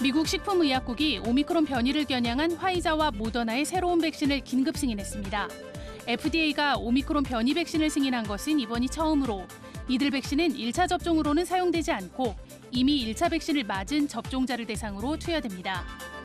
미국 식품의약국이 오미크론 변이를 겨냥한 화이자와 모더나의 새로운 백신을 긴급 승인했습니다. FDA가 오미크론 변이 백신을 승인한 것은 이번이 처음으로 이들 백신은 1차 접종으로는 사용되지 않고 이미 1차 백신을 맞은 접종자를 대상으로 투여됩니다.